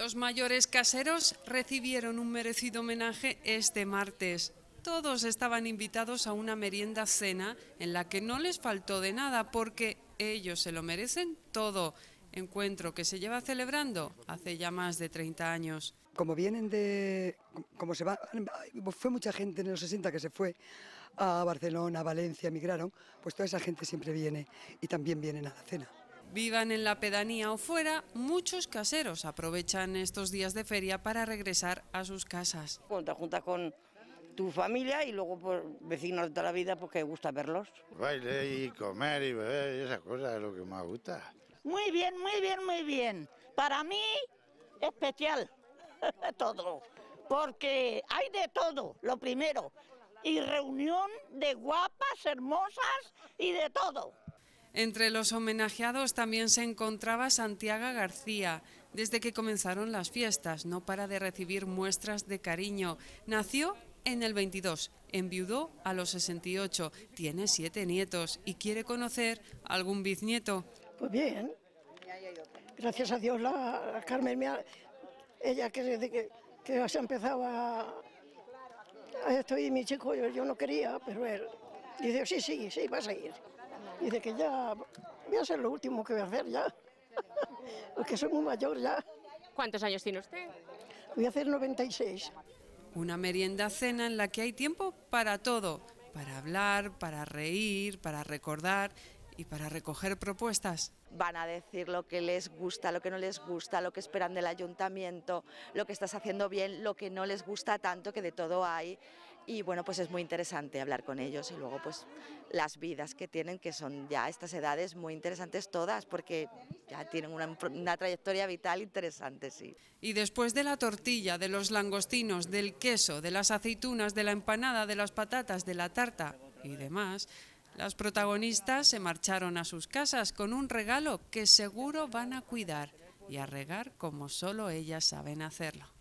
Los mayores caseros recibieron un merecido homenaje este martes. Todos estaban invitados a una merienda cena en la que no les faltó de nada porque ellos se lo merecen todo. Encuentro que se lleva celebrando hace ya más de 30 años. Como vienen de. Como se va. Fue mucha gente en los 60 que se fue a Barcelona, a Valencia, emigraron, pues toda esa gente siempre viene y también vienen a la cena. Vivan en la pedanía o fuera, muchos caseros aprovechan estos días de feria para regresar a sus casas. Te juntas con tu familia y luego pues, vecinos de toda la vida porque pues, gusta verlos. Baile y comer y beber y esas cosas es lo que más gusta. Muy bien, muy bien, muy bien. Para mí, especial todo. Porque hay de todo, lo primero. Y reunión de guapas, hermosas y de todo. Entre los homenajeados también se encontraba Santiago García. Desde que comenzaron las fiestas, no para de recibir muestras de cariño. Nació en el 22, enviudó a los 68, tiene siete nietos y quiere conocer algún bisnieto. Pues bien, gracias a Dios la, Carmen, ella que, se ha empezado a, esto mi chico, yo, no quería, pero él dice, sí, sí, sí, vas a ir. Dice que ya voy a ser lo último que voy a hacer ya, porque soy muy mayor ya. ¿Cuántos años tiene usted? Voy a hacer 96. Una merienda cena en la que hay tiempo para todo, para hablar, para reír, para recordar y para recoger propuestas. Van a decir lo que les gusta, lo que no les gusta, lo que esperan del ayuntamiento, lo que estás haciendo bien, lo que no les gusta tanto, que de todo hay. Y bueno, pues es muy interesante hablar con ellos y luego pues las vidas que tienen, que son ya estas edades muy interesantes todas, porque ya tienen una, una trayectoria vital interesante, sí. Y después de la tortilla, de los langostinos, del queso, de las aceitunas, de la empanada, de las patatas, de la tarta y demás, las protagonistas se marcharon a sus casas con un regalo que seguro van a cuidar y a regar como solo ellas saben hacerlo.